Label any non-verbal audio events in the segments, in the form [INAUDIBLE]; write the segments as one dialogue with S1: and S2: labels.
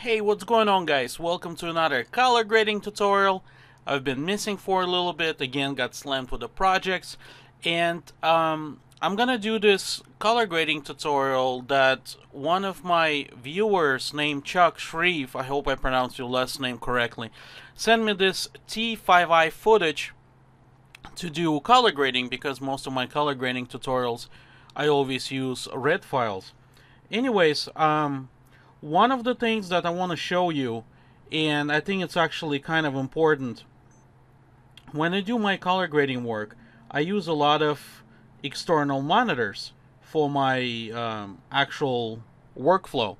S1: Hey, what's going on guys? Welcome to another color grading tutorial. I've been missing for a little bit, again got slammed with the projects, and um, I'm gonna do this color grading tutorial that one of my viewers named Chuck Shreve, I hope I pronounced your last name correctly, sent me this T5i footage to do color grading because most of my color grading tutorials I always use red files. Anyways, um, one of the things that I want to show you, and I think it's actually kind of important, when I do my color grading work, I use a lot of external monitors for my um, actual workflow.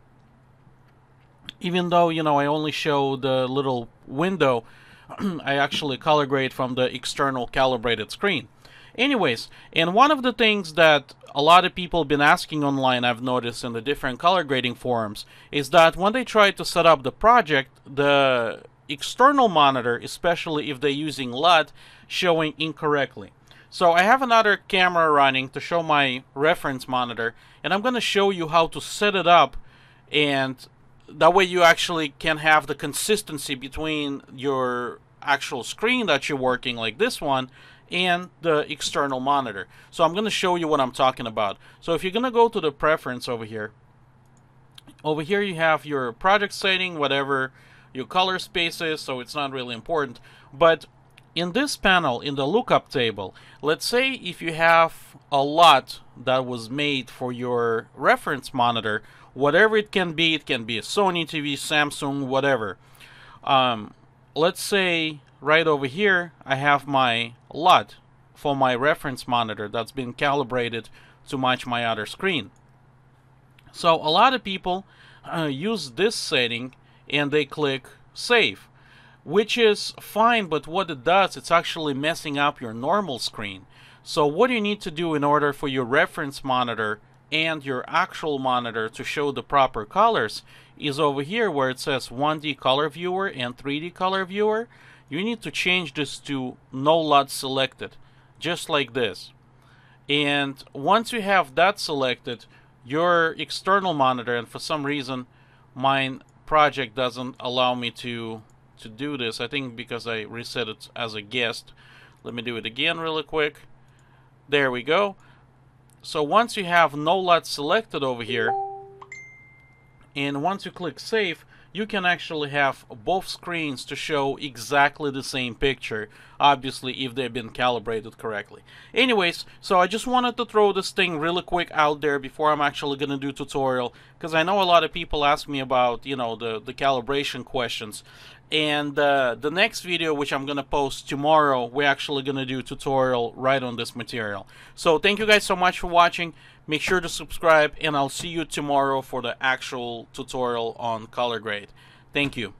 S1: Even though, you know, I only show the little window, [CLEARS THROAT] I actually color grade from the external calibrated screen. Anyways, and one of the things that a lot of people have been asking online, I've noticed in the different color grading forums, is that when they try to set up the project, the external monitor, especially if they're using LUT, showing incorrectly. So I have another camera running to show my reference monitor, and I'm going to show you how to set it up, and that way you actually can have the consistency between your actual screen that you're working, like this one, and the external monitor. So I'm going to show you what I'm talking about. So if you're going to go to the preference over here, over here you have your project setting, whatever your color space is, so it's not really important. But in this panel, in the lookup table, let's say if you have a LUT that was made for your reference monitor, whatever it can be, it can be a Sony TV, Samsung, whatever. Um, let's say right over here, I have my LUT for my reference monitor that's been calibrated to match my other screen. So a lot of people uh, use this setting and they click save, which is fine, but what it does, it's actually messing up your normal screen. So what you need to do in order for your reference monitor and your actual monitor to show the proper colors is over here where it says 1D color viewer and 3D color viewer you need to change this to no LUT selected, just like this. And once you have that selected, your external monitor, and for some reason, mine project doesn't allow me to to do this. I think because I reset it as a guest. Let me do it again really quick. There we go. So once you have no LUT selected over here, and once you click save, you can actually have both screens to show exactly the same picture, obviously if they've been calibrated correctly. Anyways, so I just wanted to throw this thing really quick out there before I'm actually going to do tutorial, because I know a lot of people ask me about, you know, the, the calibration questions. And uh, the next video, which I'm to post tomorrow, we're actually to do tutorial right on this material. So thank you guys so much for watching. Make sure to subscribe and I'll see you tomorrow for the actual tutorial on color grade. Thank you.